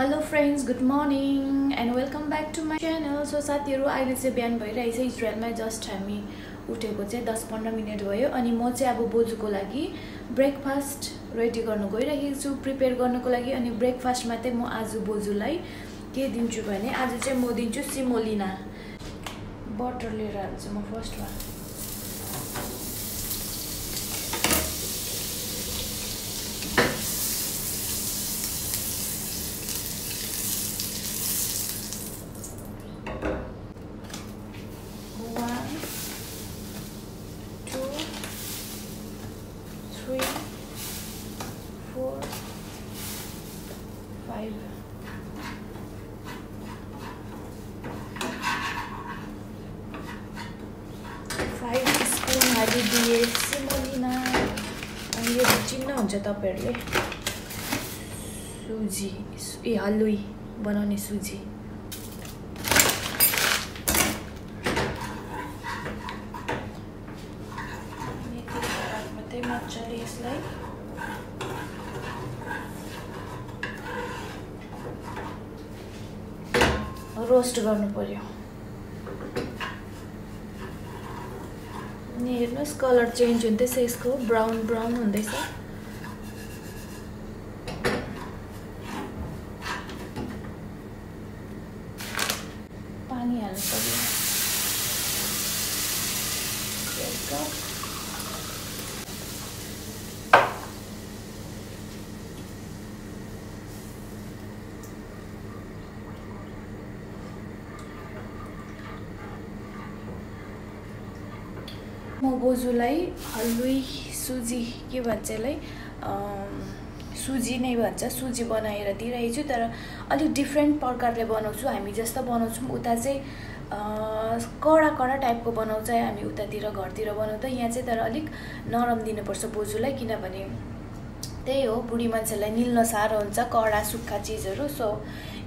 Hello friends good morning and welcome back to my channel so साथीहरू अहिले चाहिँ बिहान भइरहेछ। इजरायलमा जस्ट हामी उठेको चाहिँ दस पन्ध्र मिनट भयो अनि म चाहिँ अब बोजूको लागि ब्रेकफास्ट रेडी गर्नु गइरहेको छु प्रिपेयर गर्नुको लागि अनि ब्रेकफास्टमा चाहिँ म आज बोजूलाई के दिन्छु भने आज चाहिँ म दिन्छु सिमोलिना। बटर लिएर हाल्छु म फर्स्टमा 5. फाइभ स्पुन हालिदिए सिमोलिना अनि यो चिन्ह हुन्छ तपाईँहरूले? सुजी ए हलुई. बनाउने सुजी. रोस्ट गर्नु पर्यो। अनि हेर्नुहोस् कलर चेन्ज हुँदैछ यसको ब्राउन ब्राउन हुँदैछ पानी हाल्नु पर्यो एक कप म बोजूलाई हलुई सुजी के भन्छ यसलाई सुजी नै भन्छ सुजी बनाएर दिइरहेको छु तर अलिक डिफ्रेन्ट प्रकारले बनाउँछु। हामी जस्तो बनाउँछौँ उता चाहिँ कडा कडा टाइपको बनाउँछ हामी उतातिर घरतिर बनाउँदा यहाँ चाहिँ तर अलिक नरम दिनुपर्छ बोजूलाई किनभने त्यही हो बुढी मान्छेलाई निल्न साह्रो हुन्छ कडा सुक्खा चिजहरू। सो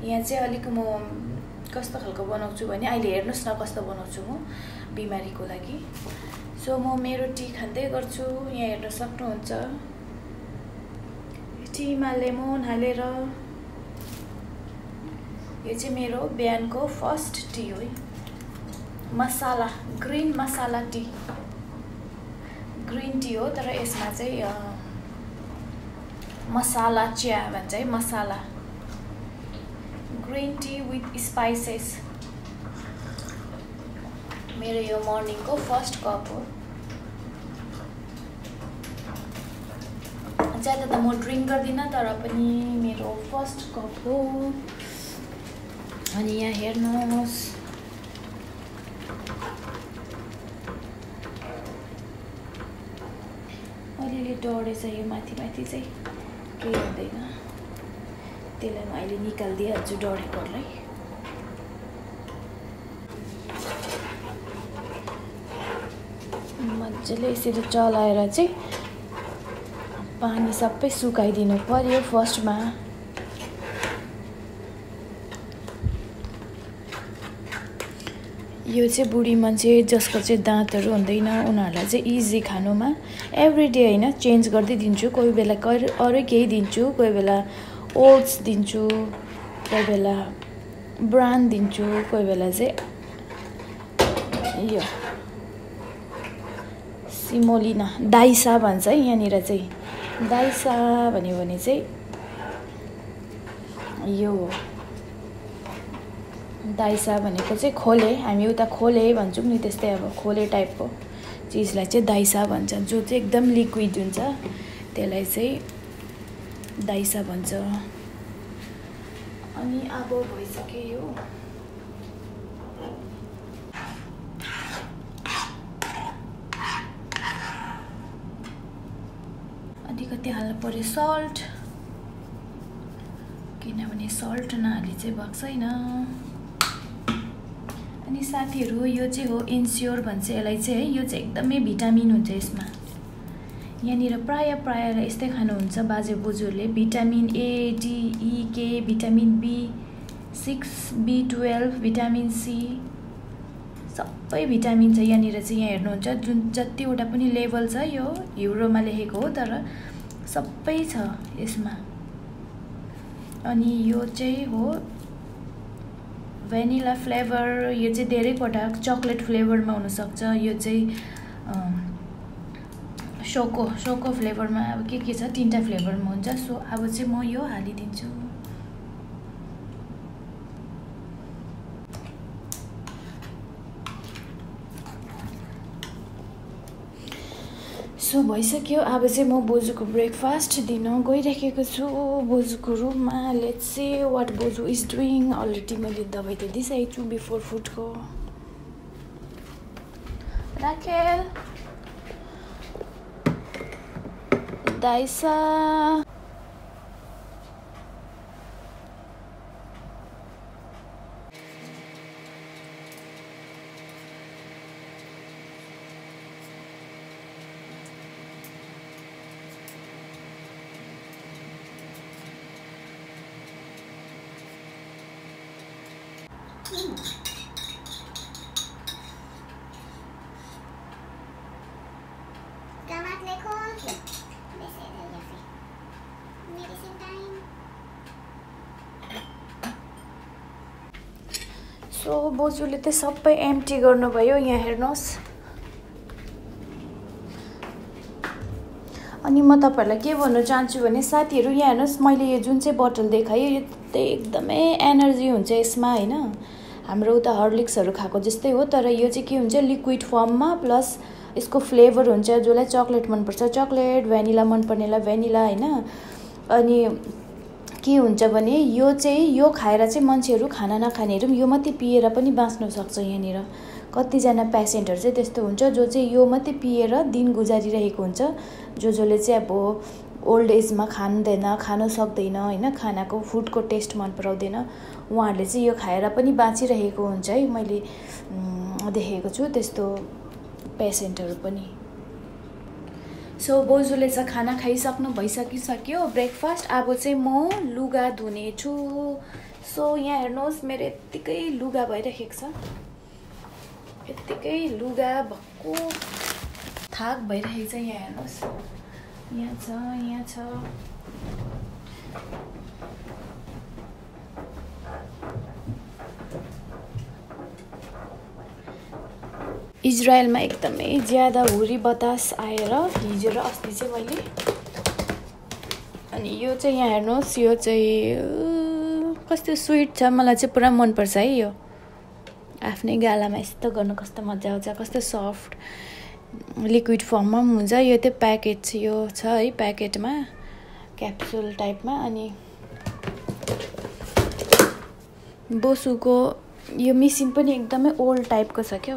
यहाँ चाहिँ अलिक म कस्तो खालको बनाउँछु भने अहिले हेर्नुहोस् न कस्तो बनाउँछु म बिमारीको लागि। सो म मेरो टी खाँदै गर्छु। यहाँ हेर्न सक्नुहुन्छ। टीमा लेमन हालेर यो चाहिँ मेरो बिहानको फर्स्ट टी हो masala green masala tea. Green tea हो तर यसमा चाहिँ मसाला चिया भन्छ है masala. Green tea with spices. मेरो यो मर्निङको फर्स्ट कप हो। ज्यादा त म ड्रिङ्क गर्दिनँ तर पनि मेरो फर्स्ट कप हो। अनि यहाँ हेर्नुहोस्। अलिअलि डढेछ यो माथि माथि चाहिँ। केही हुँदैन। त्यसलाई म अहिले निकालिदिइहाल्छु डढेकोहरूलाई। मजाले यसरी चलाएर चाहिँ पानी सबै सुकाइदिनु पर्यो फर्स्टमा। यो चाहिँ बुढी मान्छे जसको चाहिँ दाँतहरू हुँदैन उनीहरूलाई चाहिँ इजी खानुमा। एभ्री डे होइन चेन्ज गर्दै दिन्छु कोही बेला अरू केही दिन्छु कोही बेला ओट्स दिन्छु कोही बेला ब्रान्ड दिन्छु कोही बेला चाहिँ यो। सिमोलिना दाइसा भन्छ है यहाँनिर चाहिँ। दाइसा भन्यो भने चाहिँ यो दाइसा भनेको चाहिँ खोले हामी उता खोले भन्छौँ नि त्यस्तै अब खोले टाइपको चिजलाई चाहिँ दाइसा भन्छ जो चाहिँ एकदम लिक्विड हुन्छ त्यसलाई चाहिँ दाइसा भन्छ। अनि अब भइसक्यो यो। अलिकति हाल्नु पऱ्यो सल्ट किनभने सल्ट नहाली चाहिँ भएको छैन। अनि साथीहरू यो चाहिँ हो इन्स्योर भन्छ। यसलाई चाहिँ है यो चाहिँ एकदमै भिटामिन हुन्छ यसमा। यहाँनिर प्राय प्राय यस्तै खानुहुन्छ बाजे बोजूहरूले। भिटामिन ए डी के vitamin B six B twelve vitamin C सबै भिटामिन छ। यहाँनिर चाहिँ यहाँ हेर्नुहुन्छ जुन जतिवटा पनि लेभल छ यो हिउरोमा लेखेको हो तर सबै छ यसमा। अनि यो चाहिँ हो भेनिला फ्लेभर यो चाहिँ धेरै पटक चक्लेट फ्लेभरमा हुनसक्छ। यो चाहिँ सोको सोको फ्लेभरमा अब के के छ? तिनवटा फ्लेभरमा हुन्छ। सो अब चाहिँ म यो हालिदिन्छु। सो भइसक्यो। अब चाहिँ म बोजूको ब्रेकफास्ट दिन गइराखेको छु। बोजूको रुममा लेट्स से वाट बोजू इज डुइङ अलरेडी मैले दबाई त दिइसकेको छु बिफोर फुडको राखेल। दाइसा। सो बोजूले चाहिँ सबै एम्टी गर्नुभयो यहाँ हेर्नुहोस्। अनि म तपाईँहरूलाई के भन्न चाहन्छु भने साथीहरू यहाँ हेर्नुहोस् मैले यो जुन चाहिँ बोतल देखाएँ यो चाहिँ एकदमै एनर्जी हुन्छ यसमा होइन? हाम्रो उता हर्लिक्सहरू खाएको जस्तै हो तर यो चाहिँ के हुन्छ लिक्विड फर्ममा प्लस यसको फ्लेभर हुन्छ जसलाई चक्लेट मनपर्छ। चक्लेट भेनिला मनपर्नेलाई भेनिला होइन? अनि के हुन्छ भने यो चाहिँ यो खाएर चाहिँ मान्छेहरू खाना नखानेहरू यो मात्रै पिएर पनि बाँच्न सक्छ यहाँनिर। कतिजना पेसेन्टहरू चाहिँ त्यस्तो हुन्छ जो चाहिँ यो मात्रै पिएर दिन गुजारिरहेको हुन्छ। जो जसले चाहिँ अब ओल्ड एजमा खाँदैन खानु सक्दैन होइन खानाको फुडको टेस्ट मन पराउँदैन उहाँहरूले चाहिँ यो खाएर पनि बाँचिरहेको हुन्छ है। मैले देखेको छु त्यस्तो पेसेन्टहरू पनि। सो बोजूले चाहिँ खाना खाइसक्नु भइसकिसक्यो। ब्रेकफास्ट अब चाहिँ म लुगा धुने छु। सो यहाँ हेर्नुहोस् मेरो यत्तिकै लुगा भइरहेको छ। यत्तिकै लुगा भक्कु थाक भइरहेको छ यहाँ हेर्नुहोस्। यहाँ छ यहाँ छ। इजरायलमा एकदमै ज्यादा हुरी बतास आएर हिजो र अस्ति चाहिँ मैले अनि यो चाहिँ यहाँ हेर्नुहोस् यो चाहिँ कस्तो स्विट छ मलाई चाहिँ पुरा मनपर्छ है यो। आफ्नै गालामा यस्तो गर्नु कस्तो मजा आउँछ कस्तो सफ्ट लिक्विड फर्ममा पनि हुन्छ। यो चाहिँ प्याकेट यो छ है प्याकेटमा क्याप्सुल टाइपमा अनि बोसुको यो मेसिन पनि एकदमै ओल्ड टाइपको छ क्या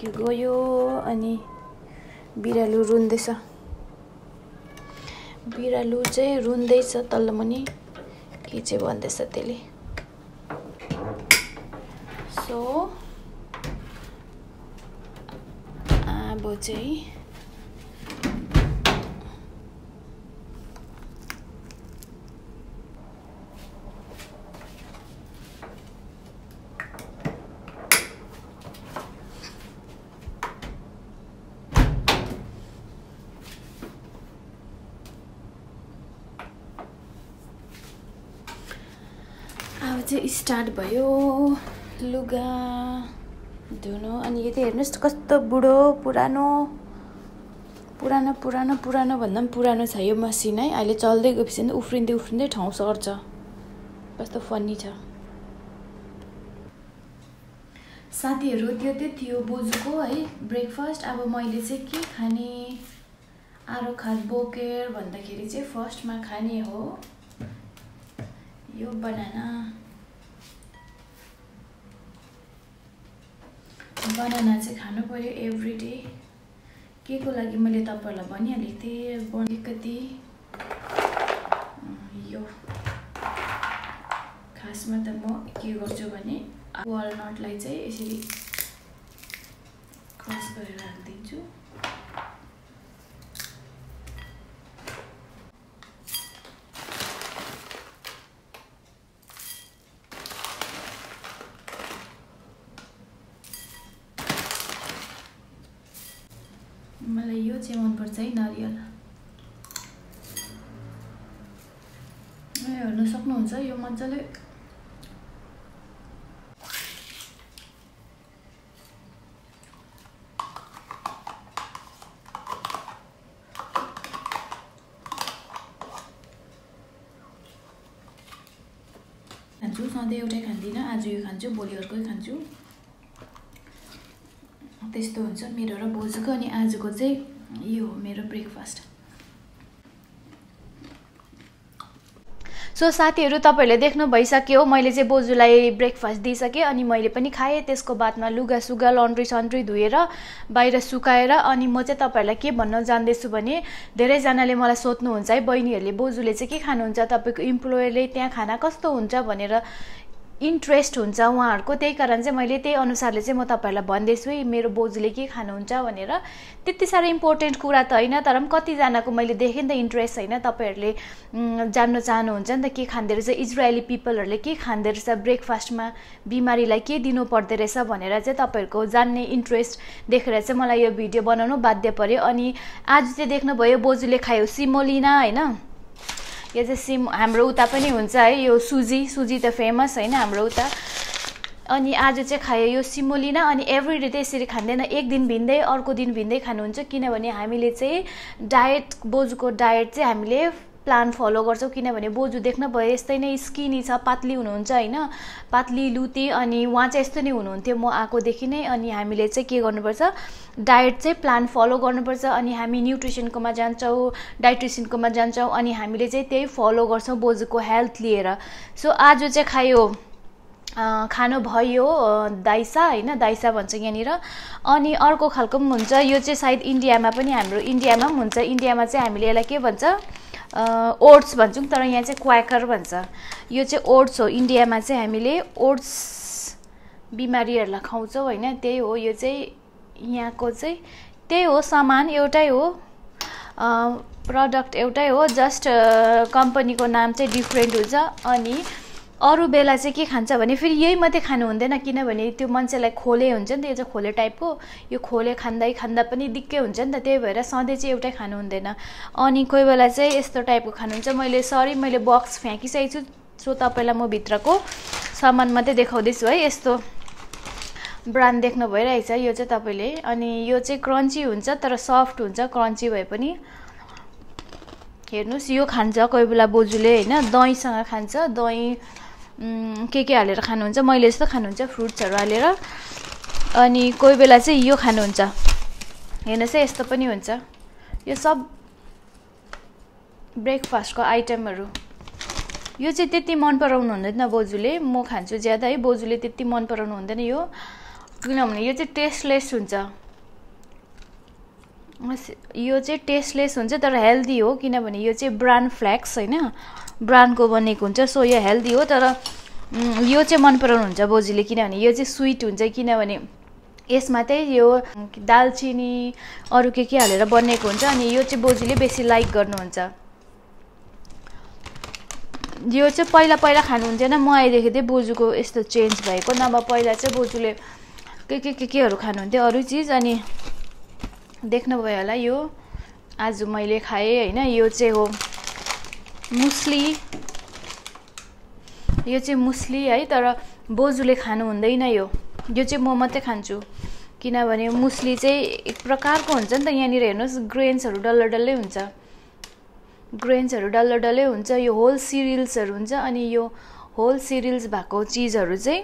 त्यो गयो अनि बिरालु रुन्दैछ। बिरालु चाहिँ रुन्दैछ तल्लो मुनि। के चाहिँ भन्दैछ त्यसले? सो अब चाहिँ अब चाहिँ स्टार्ट भयो। लुगा धुनु अनि यो चाहिँ हेर्नुहोस् कस्तो बुढो पुरानो पुरानो पुरानो पुरानो भन्दा पनि पुरानो छ यो मसिन है। अहिले चल्दै गएपछि उफ्रिँदै उफ्रिँदै ठाउँ सर्छ। कस्तो फनी छ। साथीहरू त्यो चाहिँ थियो बोजूको है ब्रेकफास्ट अब मैले चाहिँ के खाने? आरो खात बोकेर भन्दाखेरि चाहिँ फर्स्टमा खाने हो। यो बनाना। बनाना चाहिँ खानु पऱ्यो एभ्री डे के को लागि मैले तपाईँहरूलाई भनिहालेको थिएँ? अलिकति यो। खासमा त म के गर्छु भने वालनटलाई चाहिँ यसरी क्रस गरेर राखिदिन्छु मलाई यो चाहिँ मनपर्छ है नरिवल हुन्छ यो मजाले खान्छु सधैँ एउटै खाँदिनँ आज यो खान्छु भोलि अर्कै खान्छु त्यस्तो हुन्छ मेरो र बोजूको अनि आजको चाहिँ यो मेरो ब्रेकफास्ट। सो साथीहरू तपाईँहरूले देख्नु भइसक्यो मैले चाहिँ बोजूलाई ब्रेकफास्ट दिइसकेँ अनि मैले पनि खाएँ। त्यसको बादमा लुगा सुगा लन्ड्री सन्ड्री धोएर बाहिर सुकाएर अनि म चाहिँ तपाईँहरूलाई के भन्न जान्दैछु भने धेरैजनाले मलाई सोध्नुहुन्छ है बहिनीहरूले बोजूले चाहिँ के खानुहुन्छ? तपाईँको इम्प्लोयरले त्यहाँ खाना कस्तो हुन्छ भनेर इन्ट्रेस्ट हुन्छ उहाँहरूको। त्यही कारण चाहिँ मैले त्यही अनुसारले चाहिँ म तपाईँहरूलाई भन्दैछु है मेरो बोजूले के खानुहुन्छ? भनेर। त्यति साह्रो इम्पोर्टेन्ट कुरा त होइन तर पनि कतिजनाको मैले देखेँ नि त इन्ट्रेस्ट होइन। तपाईँहरूले जान्न चाहनुहुन्छ नि त के खाँदो रहेछ? इजरायली पिपलहरूले के खाँदो रहेछ? ब्रेकफास्टमा बिमारीलाई के दिनु पर्दो रहेछ? भनेर चाहिँ तपाईँहरूको जान्ने इन्ट्रेस्ट देखेर चाहिँ मलाई यो भिडियो बनाउनु बाध्य पऱ्यो अनि आज चाहिँ देख्नुभयो बोजूले खायो सिमोलिना होइन? यो चाहिँ सिम हाम्रो उता पनि हुन्छ है यो सुजी सुजी त फेमस होइन हाम्रो उता। अनि आज चाहिँ खायो यो सिमोलिना अनि एभ्री डे चाहिँ यसरी खाँदैन। एक दिन भिन्दै अर्को दिन भिन्दै खानुहुन्छ किनभने हामीले चाहिँ डायट बोजूको डायट चाहिँ हामीले प्लान फलो गर्छौँ किनभने बोजू देख्न भयो यस्तै नै स्किनी छ पातली हुनुहुन्छ होइन? पातली लुती अनि उहाँ चाहिँ यस्तो नै हुनुहुन्थ्यो म आएकोदेखि नै अनि हामीले चाहिँ के गर्नुपर्छ? डायट चाहिँ प्लान फलो गर्नुपर्छ अनि हामी न्युट्रिसनकोमा जान्छौँ डाइट्रिसियनकोमा जान्छौँ अनि हामीले चाहिँ त्यही फलो गर्छौँ बोजूको हेल्थ लिएर। सो आज चाहिँ खायो खानु भयो दाइसा होइन? दाइसा भन्छ यहाँनिर। अनि अर्को खालको पनि हुन्छ यो चाहिँ सायद इन्डियामा पनि हाम्रो इन्डियामा पनि हुन्छ। इन्डियामा चाहिँ हामीले यसलाई के भन्छ? ओट्स भन्छौँ तर यहाँ चाहिँ क्वाकर भन्छ। यो चाहिँ ओट्स हो। इन्डियामा चाहिँ हामीले ओट्स बिमारीहरूलाई खुवाउँछौँ होइन? त्यही हो। यो चाहिँ यहाँको चाहिँ त्यही हो सामान एउटै हो। प्रडक्ट एउटै हो। जस्ट कम्पनीको नाम चाहिँ डिफ्रेन्ट हुन्छ। अनि अरू बेला चाहिँ के खान्छ भने फेरि यही मात्रै खानु हुँदैन किनभने त्यो मान्छेलाई खोले हुन्छ नि त यो चाहिँ खोले टाइपको यो खोले खाँदै खाँदा पनि दिक्कै हुन्छ नि त त्यही भएर सधैँ चाहिँ एउटै खानु हुँदैन। अनि कोही बेला चाहिँ यस्तो टाइपको खानुहुन्छ मैले सरी मैले बक्स फ्याँकिसकेको छु सो तपाईँलाई म भित्रको सामान मात्रै देखाउँदैछु है यस्तो ब्रान्ड देख्नु भइरहेछ यो चाहिँ तपाईँले। अनि यो चाहिँ क्रन्ची हुन्छ तर सफ्ट हुन्छ क्रन्ची भए पनि। हेर्नुहोस् यो खान्छ कोही बेला बोजूले होइन दहीसँग खान्छ दही के के हालेर खानुहुन्छ? मैले जस्तो खानुहुन्छ फ्रुट्सहरू हालेर। अनि कोही बेला चाहिँ यो खानुहुन्छ। हेर्नुहोस् है यस्तो पनि हुन्छ। यो सब ब्रेकफास्टको आइटमहरू। यो चाहिँ त्यति मन पराउनु हुँदैन बोजूले। म खान्छु ज्यादा है बोजूले त्यति मन पराउनु हुँदैन यो। किनभने यो चाहिँ टेस्टलेस हुन्छ। यो चाहिँ टेस्टलेस हुन्छ तर हेल्दी हो किनभने यो चाहिँ ब्रान्ड फ्ल्याक्स होइन। ब्रान्डको बनेको हुन्छ सो यो हेल्दी हो तर यो चाहिँ मन पराउनुहुन्छ बोजूले किनभने यो चाहिँ स्विट हुन्छ किनभने यसमा चाहिँ यो दालचिनी अरू के के हालेर बनेको हुन्छ अनि यो चाहिँ बोजूले बेसी लाइक गर्नुहुन्छ। यो चाहिँ पहिला पहिला खानुहुन्थेन म आएदेखि चाहिँ बोजूको यस्तो चेन्ज भएको नभए पहिला चाहिँ बोजूले के के के केहरू खानुहुन्थ्यो अरू चिज अनि देख्नुभयो होला यो। आज मैले खाएँ होइन? यो चाहिँ हो मुस्ली। यो चाहिँ मुस्ली है तर बोजूले खानु हुँदैन यो। यो चाहिँ म मात्रै खान्छु। किनभने मुस्ली चाहिँ एक प्रकारको हुन्छ नि त यहाँनिर हेर्नुहोस् ग्रेन्सहरू डल्लो डल्लै हुन्छ। ग्रेन्सहरू डल्लो डल्लै हुन्छ यो होल सिरियल्सहरू हुन्छ अनि यो होल सिरियल्स भएको चिजहरू चाहिँ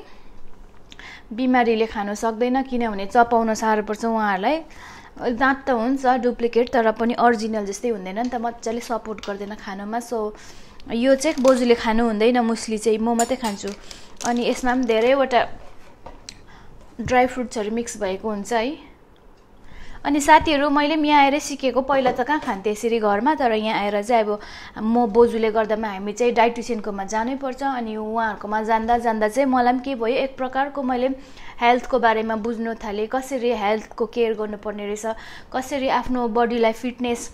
बिमारीले खानु सक्दैन किनभने चपाउन साह्रो पर्छ उहाँहरूलाई। दाँत त हुन्छ डुप्लिकेट तर पनि अरिजिनल जस्तै हुँदैन नि त मजाले सपोर्ट गर्दैन खानुमा. सो यो चाहिँ बोजूले खानु हुँदैन मुस्ली चाहिँ म मात्रै खान्छु. अनि यसमा पनि धेरैवटा ड्राई फ्रुट्सहरू मिक्स भएको हुन्छ है। अनि साथीहरू मैले पनि यहाँ आएरै सिकेको पहिला त कहाँ खान्थेँ? यसरी घरमा तर यहाँ आएर चाहिँ अब म बोजूले गर्दामा हामी चाहिँ डाइट्रिसियनकोमा जानै पर्छ अनि उहाँहरूकोमा जाँदा जाँदा चाहिँ मलाई पनि के भयो एक प्रकारको मैले हेल्थको बारेमा बुझ्नु थालेँ। कसरी हेल्थको केयर गर्नुपर्ने रहेछ? कसरी आफ्नो बडीलाई फिटनेस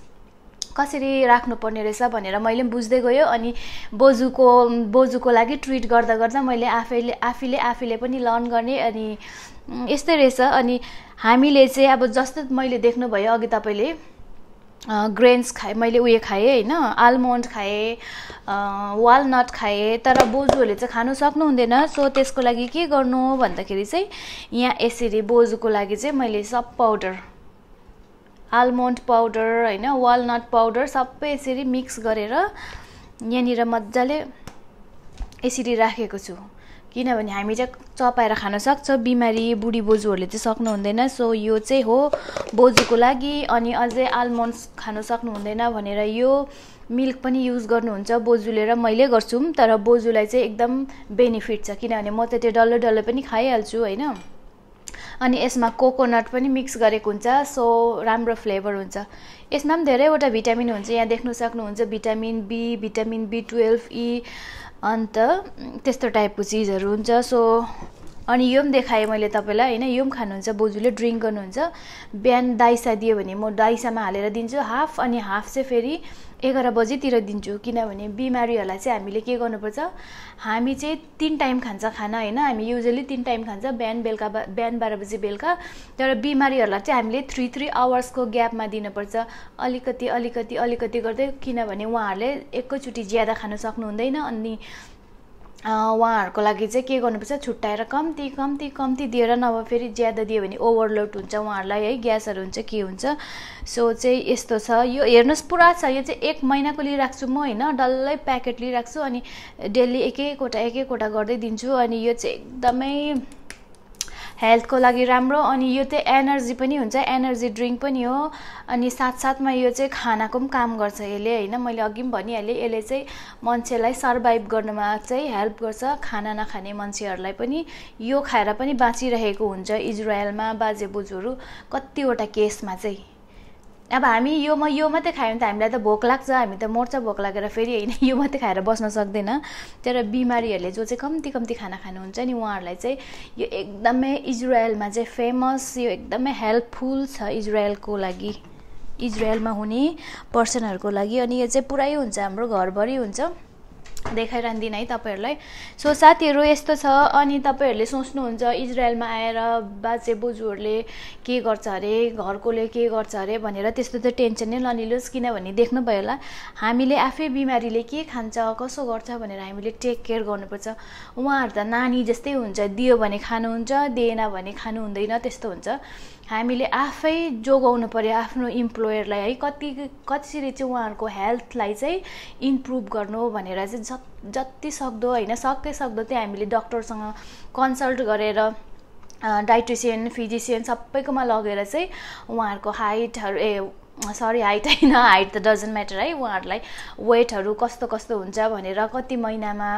कसरी राख्नुपर्ने रहेछ भनेर मैले पनि बुझ्दै गयो अनि बोजूको बोजूको लागि ट्रिट गर्दा गर्दा मैले आफैले आफैले आफैले पनि लर्न गर्ने अनि यस्तै रहेछ। अनि हामीले चाहिँ अब जस्तो मैले देख्नुभयो अघि तपाईँले ग्रेन्स खाएँ मैले उयो खाएँ होइन? आलमन्ड खाएँ वालनट खाएँ तर बोजूहरूले चाहिँ खानु सक्नुहुँदैन सो त्यसको लागि के गर्नु भन्दाखेरि चाहिँ यहाँ यसरी बोजूको लागि चाहिँ मैले सब पाउडर आलमन्ड पाउडर होइन? वालनट पाउडर सबै यसरी मिक्स गरेर यहाँनिर मजाले यसरी राखेको छु। किनभने हामी चाहिँ चपाएर खान सक्छ। बिमारी बुढी बोजूहरूले चाहिँ सक्नुहुँदैन। सो यो चाहिँ हो बोजूको लागि। अनि अझै आलमन्ड्स खानु सक्नुहुँदैन भनेर यो मिल्क पनि युज गर्नुहुन्छ बोजूले र मैले गर्छौँ। तर बोजूलाई चाहिँ एकदम बेनिफिट छ। किनभने म त त्यो डल्लो डल्लो पनि खाइहाल्छु होइन? अनि यसमा कोकोनट पनि मिक्स गरेको हुन्छ। सो राम्रो फ्लेभर हुन्छ। यसमा पनि धेरैवटा भिटामिन हुन्छ। यहाँ देख्नु सक्नुहुन्छ। Vitamin B vitamin B twelve E अन्त त्यस्तो टाइपको चिजहरू हुन्छ। सो अनि यो पनि देखाएँ मैले तपाईँलाई होइन? यो पनि खानुहुन्छ बोजूले ड्रिङ्क गर्नुहुन्छ। बिहान दाइसा दियो भने म दाइसामा हालेर दिन्छु हाफ अनि हाफ चाहिँ फेरि एघार बजीतिर दिन्छु। किनभने बिमारीहरूलाई चाहिँ हामीले के गर्नुपर्छ? हामी चाहिँ तिन टाइम खान्छ खाना होइन? हामी युजली तिन टाइम खान्छ बिहान बेलुका बिहान बाह्र बजी बेलुका। तर बिमारीहरूलाई चाहिँ हामीले थ्री थ्री आवर्सको ग्यापमा दिनुपर्छ। अलिकति अलिकति अलिकति गर्दै किनभने उहाँहरूले एकैचोटि ज्यादा खानु सक्नुहुँदैन। अनि उहाँहरूको लागि चाहिँ के गर्नुपर्छ? छुट्याएर कम्ती कम्ती कम्ती दिएर नभए फेरि ज्यादा दियो भने ओभरलोड हुन्छ उहाँहरूलाई है? ग्यासहरू हुन्छ के हुन्छ? सो चाहिँ यस्तो छ। यो हेर्नुहोस् पुरा छ। यो चाहिँ एक महिनाको लिइराख्छु म होइन? डल्लै प्याकेट लिइराख्छु अनि डेली एक एकवटा एक एकवटा गर्दै दिन्छु। अनि यो चाहिँ एकदमै हेल्थको लागि राम्रो अनि यो चाहिँ एनर्जी पनि हुन्छ एनर्जी ड्रिङ्क पनि हो। अनि साथसाथमा यो चाहिँ खानाको पनि काम गर्छ यसले होइन। मैले अघि पनि भनिहालेँ यसले चाहिँ मान्छेलाई सर्भाइभ गर्नुमा चाहिँ हेल्प गर्छ खाना नखाने मान्छेहरूलाई पनि। यो खाएर पनि बाँचिरहेको हुन्छ इजरायलमा बाजे बोजूहरू कतिवटा केसमा चाहिँ। अब हामी यो म यो मात्रै खायो भने त हामीलाई त भोक लाग्छ हामी त मर्छ भोक लागेर फेरि होइन यो मात्रै खाएर बस्न सक्दैन। तर बिमारीहरूले जो चाहिँ कम्ती कम्ती खाना खानुहुन्छ नि उहाँहरूलाई चाहिँ यो एकदमै इजरायलमा चाहिँ फेमस यो एकदमै हेल्पफुल छ इजरायलको लागि। इजरायलमा हुने पर्सनहरूको लागि अनि यो चाहिँ पुरै हुन्छ हाम्रो घरभरि हुन्छ। देखाइरहँदिनँ है तपाईँहरूलाई। सो साथीहरू यस्तो छ। अनि तपाईँहरूले सोच्नुहुन्छ इजरायलमा आएर बाजे बोजूहरूले के गर्छ अरे घरकोले के गर्छ अरे भनेर त्यस्तो त टेन्सन नै नलिनुहोस् किनभने देख्नुभयो होला हामीले आफै बिमारीले के खान्छ कसो गर्छ भनेर हामीले टेक केयर गर्नुपर्छ। उहाँहरू त नानी जस्तै हुन्छ दियो भने खानुहुन्छ दिएन भने खानु हुँदैन त्यस्तो हुन्छ। हामीले आफै जोगाउनु पऱ्यो आफ्नो इम्प्लोयरलाई है। कति कसरी चाहिँ उहाँहरूको हेल्थलाई चाहिँ इम्प्रुभ गर्नु भनेर चाहिँ जत सक्दो होइन सकै सक्दो चाहिँ हामीले डक्टरसँग कन्सल्ट गरेर डाइट्रिसियन फिजिसियन सबैकोमा लगेर चाहिँ उहाँहरूको हाइटहरू ए सरी हाइट होइन हाइट त डजन्ट म्याटर है उहाँहरूलाई वेटहरू कस्तो कस्तो हुन्छ भनेर कति महिनामा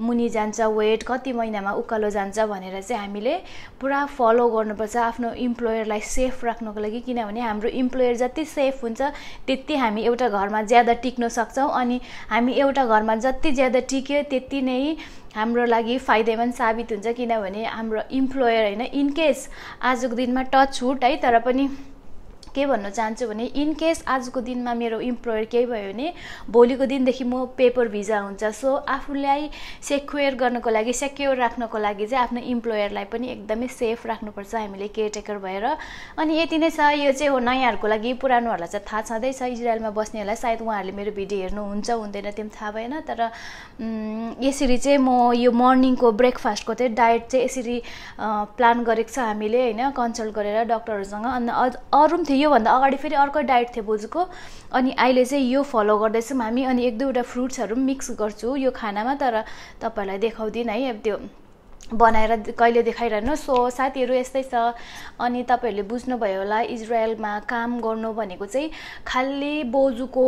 मुनि जान्छ वेट कति महिनामा उकालो जान्छ भनेर चाहिँ हामीले पुरा फलो गर्नुपर्छ आफ्नो इम्प्लोयरलाई सेफ राख्नको लागि। किनभने हाम्रो इम्प्लोयर जति सेफ हुन्छ त्यति हामी एउटा घरमा ज्यादा टिक्न सक्छौँ अनि हामी एउटा घरमा जति ज्यादा टिक्यो त्यति नै हाम्रो लागि फाइदेमन्द साबित हुन्छ। किनभने हाम्रो इम्प्लोयर होइन इनकेस आजको दिनमा टच छुट है तर पनि के भन्न चाहन्छु भने इनकेस आजको दिनमा मेरो इम्प्लोयर केही भयो भने भोलिको दिनदेखि म पेपर भिजा हुन्छ। सो आफूलाई सेक्युर गर्नको लागि सेक्योर राख्नको लागि चाहिँ आफ्नो इम्प्लोयरलाई पनि एकदमै सेफ राख्नुपर्छ हामीले केयरटेकर भएर। अनि यति नै छ यो चाहिँ हो नयाँहरूको लागि पुरानोहरूलाई चाहिँ थाहा छँदैछ। इजरायलमा बस्नेहरूलाई सायद उहाँहरूले मेरो भिडियो हेर्नुहुन्छ हुँदैन त्यो पनि थाहा भएन। तर यसरी चाहिँ म यो मर्निङको ब्रेकफास्टको चाहिँ डायट चाहिँ यसरी प्लान गरेको छ हामीले होइन। कन्सल्ट गरेर डक्टरहरूसँग। अन्त अरू पनि थियो योभन्दा अगाडि फेरि अर्कै डाइट थियो बोजूको अनि अहिले चाहिँ यो फलो गर्दैछौँ हामी अनि एक दुईवटा फ्रुट्सहरू पनि मिक्स गर्छु यो खानामा तर तपाईँहरूलाई देखाउँदिनँ है अब त्यो बनाएर कहिले देखाइरहनु सो साथीहरू यस्तै छ। अनि तपाईँहरूले बुझ्नुभयो होला इजरायलमा काम गर्नु भनेको चाहिँ खालि बोजूको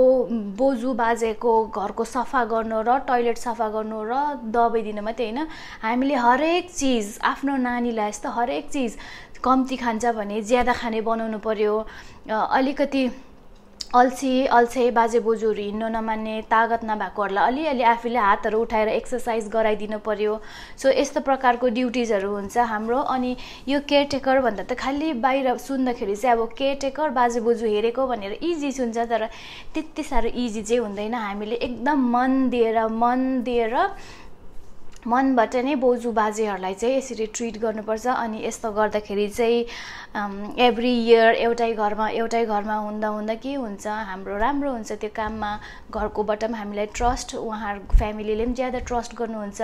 बोजू बाजेको घरको सफा गर्नु र टोइलेट सफा गर्नु र दबाई दिनु मात्रै होइन। हामीले हरेक चिज आफ्नो नानीलाई यस्तो हरेक चिज कम्ती खान्छ भने ज्यादा खाने बनाउनु पऱ्यो अलिकति अल्छी अल्छे बाजे बोजूहरू हिँड्नु नमान्ने तागत नभएकोहरूलाई अलिअलि आफूले हातहरू उठाएर एक्सर्साइज गराइदिनु पऱ्यो सो यस्तो प्रकारको ड्युटिजहरू हुन्छ हाम्रो। अनि यो केयरटेकर भन्दा त खालि बाहिर सुन्दाखेरि चाहिँ अब केयरटेकर बाजे बोजू हेरेको भनेर इजी सुन्छ तर त्यति साह्रो इजी चाहिँ हुँदैन। हामीले एकदम मन दिएर मन दिएर मनबाट नै बोजू बाजेहरूलाई चाहिँ यसरी ट्रिट गर्नुपर्छ अनि यस्तो गर्दाखेरि चाहिँ एभ्री इयर एउटै घरमा एउटै घरमा हुँदा हुँदा के हुन्छ हाम्रो राम्रो हुन्छ त्यो काममा घरकोबाट पनि हामीलाई ट्रस्ट उहाँ फ्यामिलीले पनि ज्यादा ट्रस्ट गर्नुहुन्छ।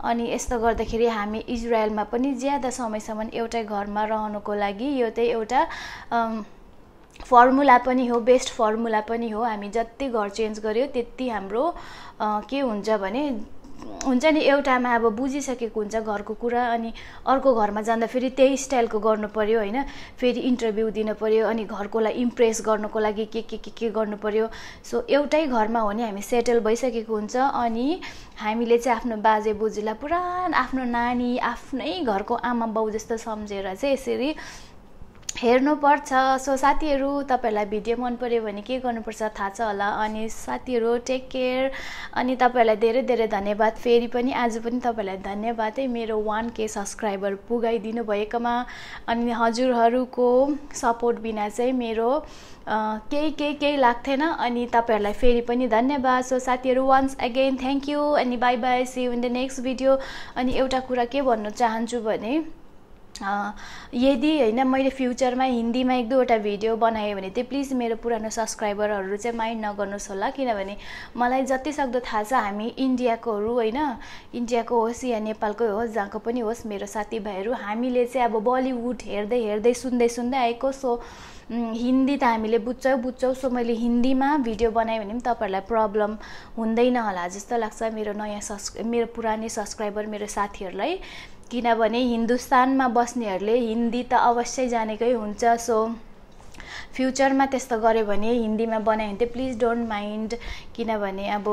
अनि यस्तो गर्दाखेरि हामी इजरायलमा पनि ज्यादा समयसम्म एउटै घरमा रहनुको लागि यो चाहिँ एउटा फर्मुला पनि हो बेस्ट फर्मुला पनि हो। हामी जति घर चेन्ज गर्यो त्यति हाम्रो के हुन्छ भने हुन्छ नि एउटामा अब बुझिसकेको हुन्छ घरको कुरा अनि अर्को घरमा जाँदा फेरि त्यही स्टाइलको गर्नु पऱ्यो होइन। फेरि इन्टरभ्यू दिनु पऱ्यो अनि घरकोलाई इम्प्रेस गर्नुको लागि के के के के गर्नु पऱ्यो सो एउटै घरमा हो भने हामी सेटल भइसकेको हुन्छ अनि हामीले चाहिँ आफ्नो बाजे बोजूलाई पुरा आफ्नो नानी आफ्नै घरको आमा बाउ जस्तो सम्झेर चाहिँ यसरी हेर्नुपर्छ। सो साथीहरू तपाईँहरूलाई भिडियो मन पऱ्यो भने के गर्नुपर्छ थाहा छ होला। अनि साथीहरू टेक केयर अनि तपाईँहरूलाई धेरै धेरै धन्यवाद। फेरि पनि आज पनि तपाईँहरूलाई धन्यवाद है। मेरो वान के सब्सक्राइबर पुगाइदिनु भएकोमा। अनि हजुरहरूको सपोर्ट बिना चाहिँ मेरो केही केही केही लाग्थेन। अनि तपाईँहरूलाई फेरि पनि धन्यवाद। सो साथीहरू वान्स अगेन थ्याङ्क यू अनि bye bye see in the next video अनि एउटा कुरा के भन्नु चाहन्छु भने यदि होइन मैले फ्युचरमा हिन्दीमा एक दुईवटा भिडियो बनाएँ भने चाहिँ प्लिज मेरो पुरानो सब्सक्राइबरहरू चाहिँ माइन्ड नगर्नुहोस् होला किनभने मलाई जति सक्दो थाहा छ हामी इन्डियाकोहरू होइन इन्डियाको होस् या नेपालकै होस् जहाँको पनि होस् मेरो साथीभाइहरू हामीले चाहिँ अब बलिउड हेर्दै हेर्दै सुन्दै सुन्दै आएको सो हिन्दी त हामीले बुझ्छौँ बुझ्छौँ। सो मैले हिन्दीमा भिडियो बनाएँ भने पनि तपाईँहरूलाई प्रब्लम हुँदैन होला जस्तो लाग्छ मेरो नयाँ सब्स मेरो पुरानै सब्सक्राइबर मेरो साथीहरूलाई। किनभने हिन्दुस्तानमा बस्नेहरूले हिन्दी त अवश्य जानेकै हुन्छ सो फ्युचरमा त्यस्तो गऱ्यो भने हिन्दीमा बनायो भने चाहिँ प्लिज डोन्ट माइन्ड किनभने अब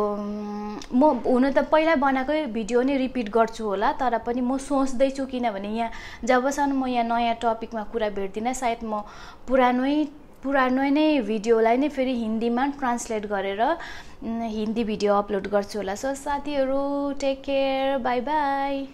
म हुनु त पहिला बनाएकै भिडियो नै रिपिट गर्छु होला तर पनि म सोच्दैछु किनभने यहाँ जबसम्म म यहाँ नयाँ टपिकमा कुरा भेट्दिनँ सायद म पुरानै पुरानो नै भिडियोलाई नै फेरि हिन्दीमा ट्रान्सलेट गरेर हिन्दी भिडियो अपलोड गर्छु होला। सो साथीहरू टेक केयर बाई बाई